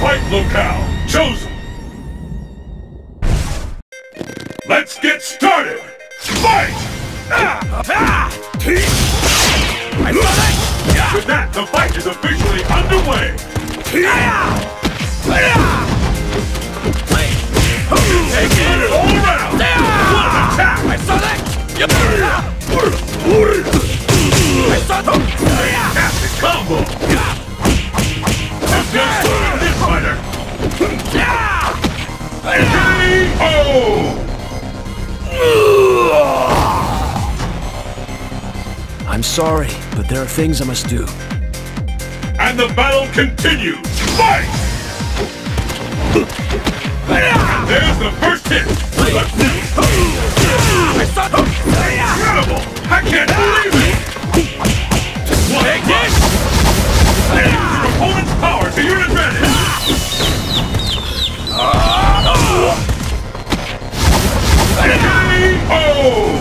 Fight locale chosen. Let's get started. Fight! With that, the fight is officially underway. Take it all around. An attack! I'm sorry, but there are things I must do. And the battle continues. Fight! There's the first hit. Incredible! I can't believe it! What Take Use your opponent's power to your advantage! KO!